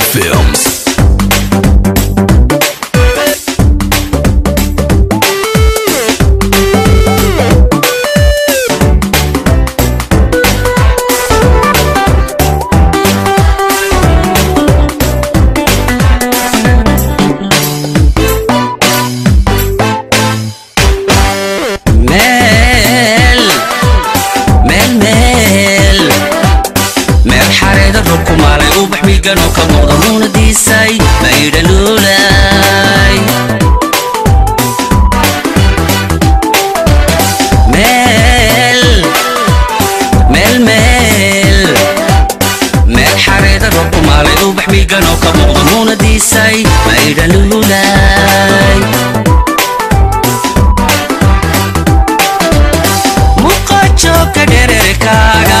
Films. weyganu ka muuqda muuladiisay maydhaluulay meel meel meel meel xareeda rabku maalay ubax weyganu ka muuqda muuladiisay maydhaluulay muqajo ka dhererkaaga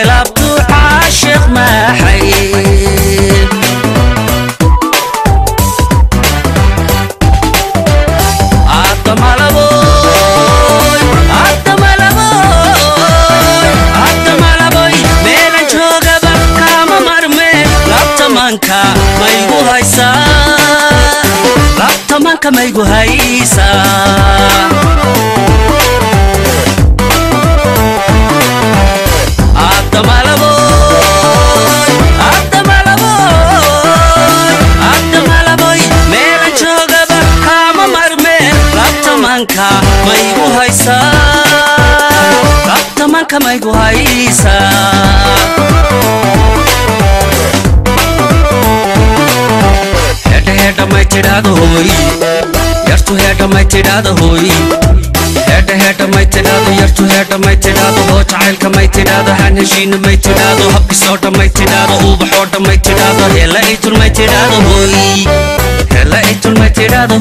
maygu haysaa maygu haysaa qabtamanka maygu haysaa hedha may tidhaahdo hooy yartu hedha may tidhaahdo hooy hedha hedha may tidhaahdo yartu hedha may tidhaahdo hoo jacaylka may tidhaahdo han heshiina may tidhaahdo habkisoodha may tidhaahdo uubaxoodha may tidhaahdo hela itul may tidhaahdo hooy hela itul may tidhaahdo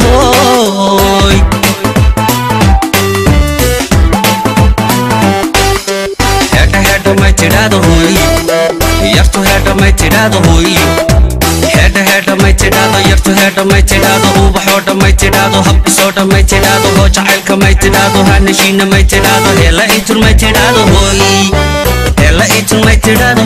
xeedha may tidhaahdo yartu heedha may tidhaahdo ubaxoodha may tidhaahdo habkisoodha may tidhaahdo hoo jacaylka may tidhaahdo hanashiina may tidhaahdo heela itur may tidhaahdo hooy heela itur may tidhaahdo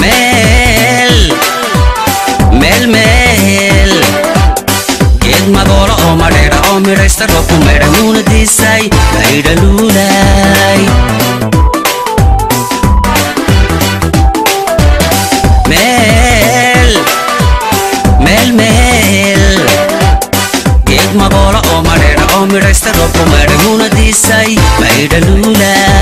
meel meel meel geed madoolo oo madheedha oo midhaysta roobku maydha nuuna diisay maydha luulay madoolo oo madheedha oo midhaysta roobku maydha nuuna diisay maydha luulay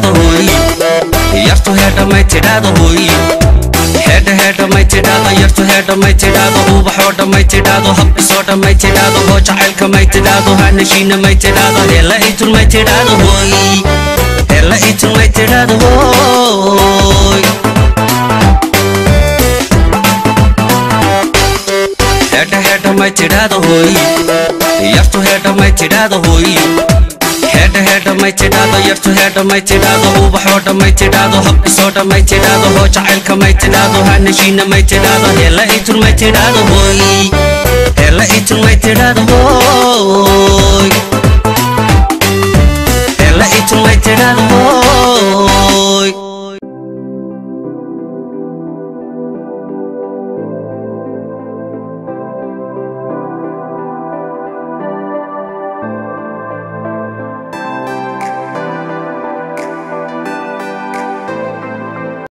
चिडादो होई यार तो head मैं चिडादो होई head हेड मैं चिडादो यार तो हेड मैं चिडादो वो बहुत मैं चिडादो हब सोट मैं चिडादो वो चाइल्ड का मैं चिडादो हर नशीन मैं चिडादो ये लही चुन मैं चिडादो होई ये लही चुन मैं चिडादो होई हेड हेड मैं चिडादो होई यार तो हेड मैं चिडादो होई hooy hedha hedha may tidhaado hooy yartu hedha may tidhaado hooy hedha hedha may tidhaado yartu hedha may tidhaado ubaxoo dha may tidhaado habkisoo dha may tidhaado hoo jacaylka may tidhaado hanheshiina may tidhaado hela itun may tidhaado hooy hela itun may tidhaado hooy hela itun may tidhaado hooy